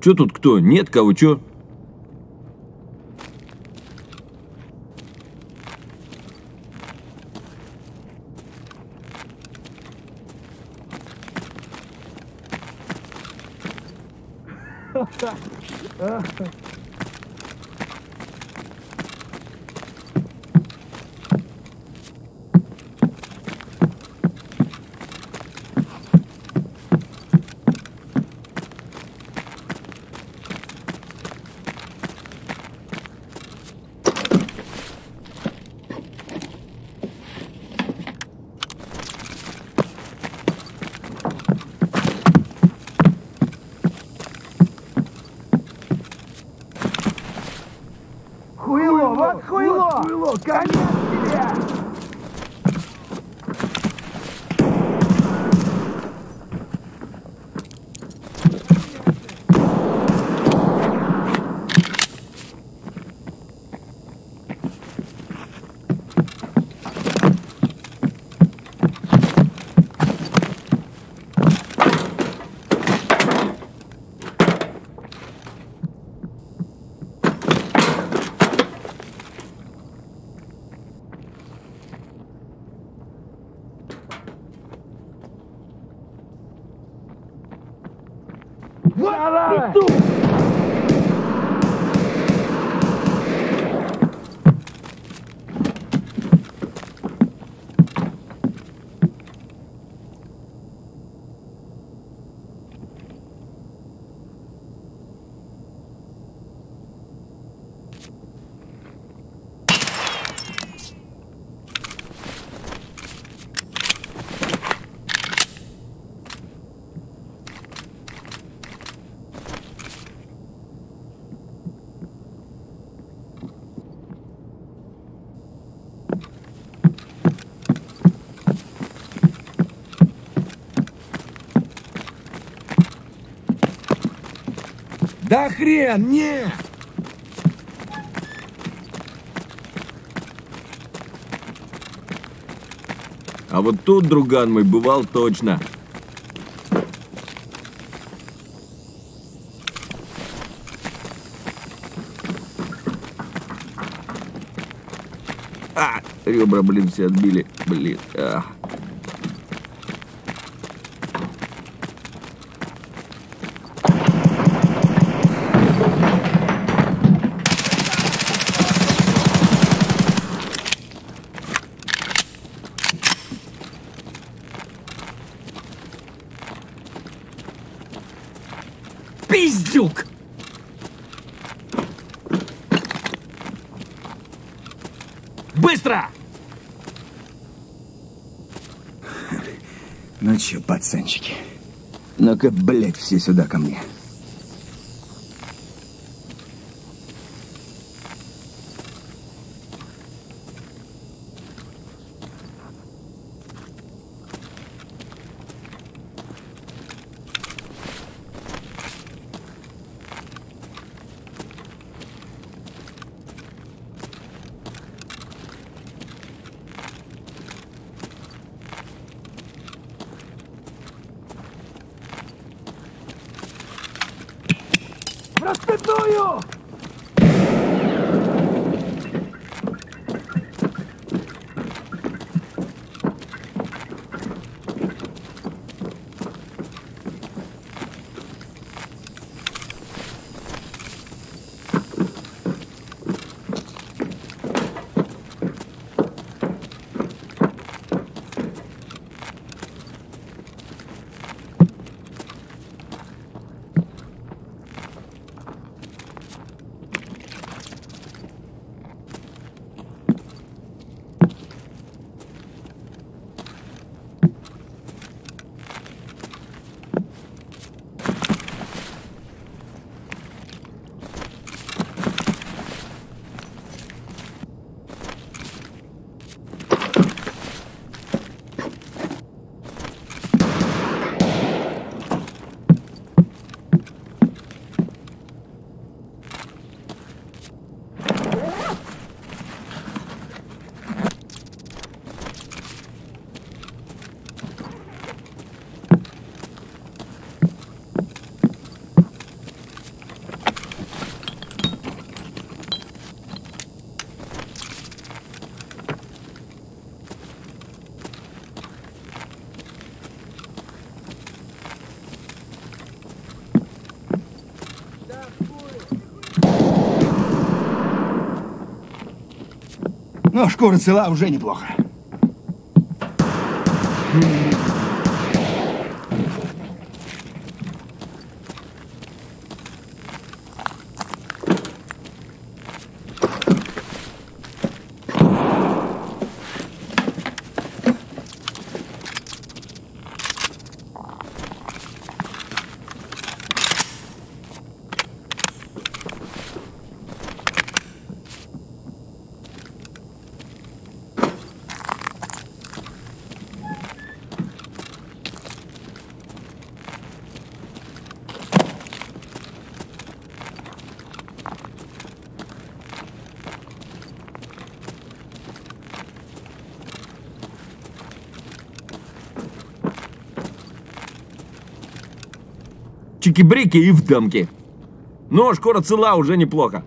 Чё тут кто? Нет кого, чё? Oh, God. Давай! Да хрен, не! А вот тут, друган мой, бывал точно. А, ребра, блин, все отбили. Блин, а. Пиздюк! Быстро! Ну чё, пацанчики, ну-ка, блядь, все сюда ко мне. Aspetto io! Но шкура цела уже неплохо. Чики-брики и в дамки. Но шкура цела уже неплохо.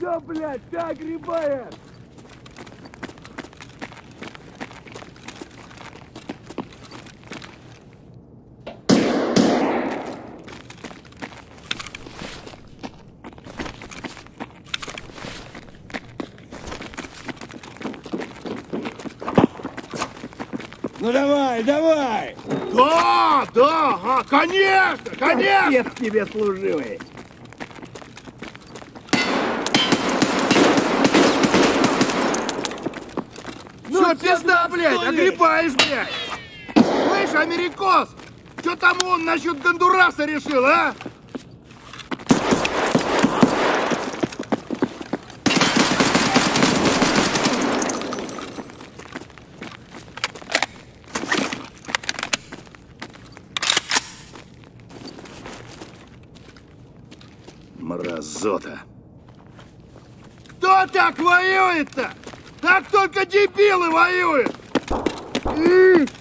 Чё, блядь, ты огребаешь? Ну давай, давай! Да, да, ага, конечно, конечно! Отец тебе служивый. Чё пизда, блядь, огребаешь, блядь? Слышь, америкос, что там он насчет Гондураса решил, а? Мразота. Кто так воюет-то? Так только дебилы воюют! Hum.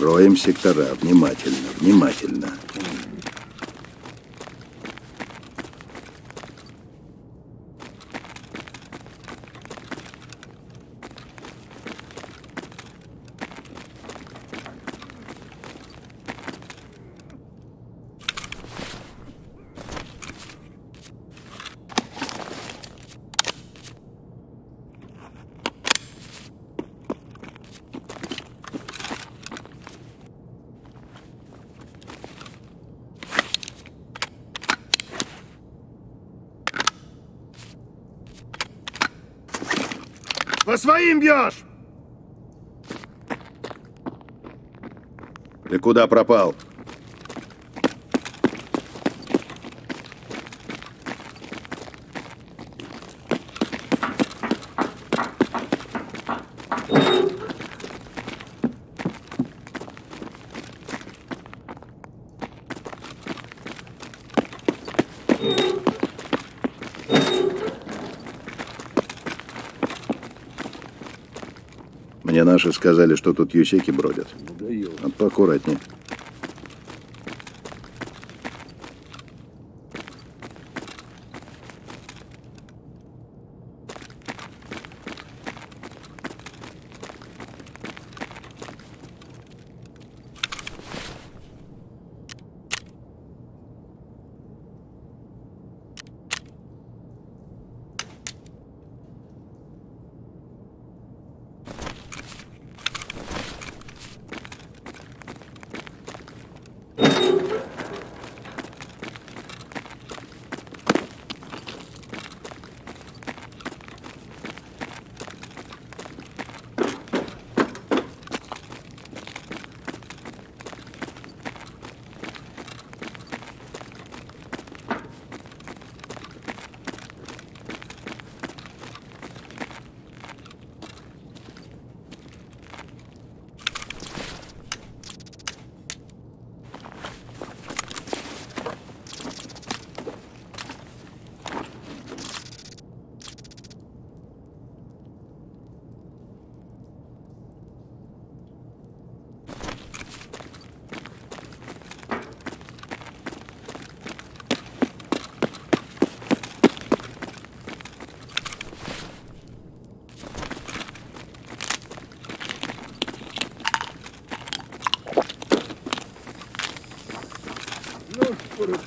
Роем сектора. Внимательно, внимательно. По своим бьешь! Ты куда пропал? Мне наши сказали, что тут ющеки бродят. А поаккуратнее.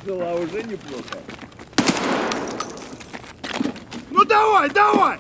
Была уже неплохо. Ну давай, давай!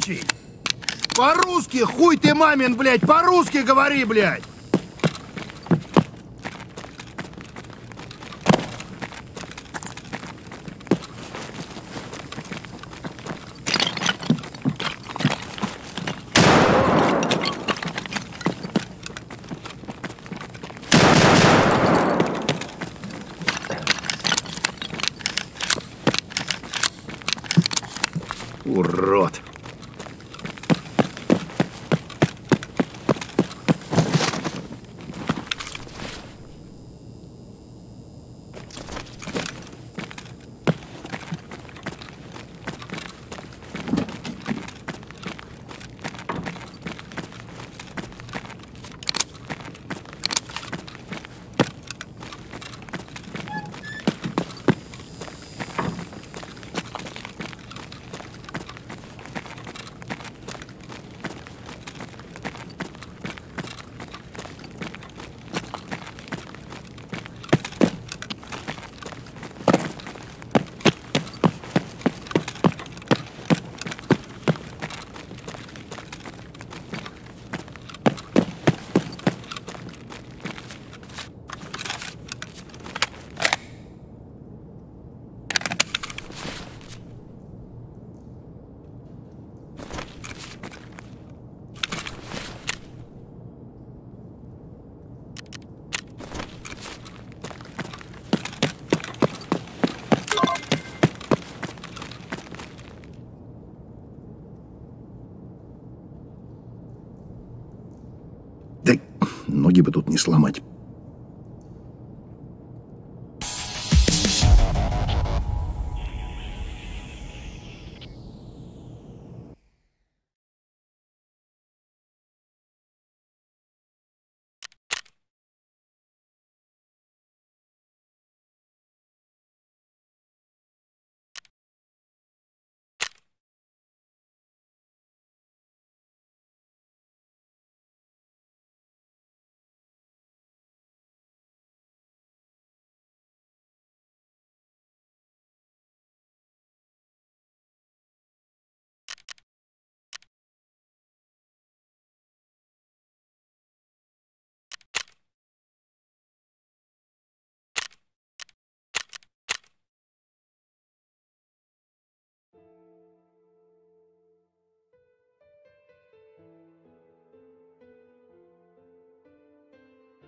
Ебучий! По-русски, хуй ты мамин, блядь, по-русски говори, блядь!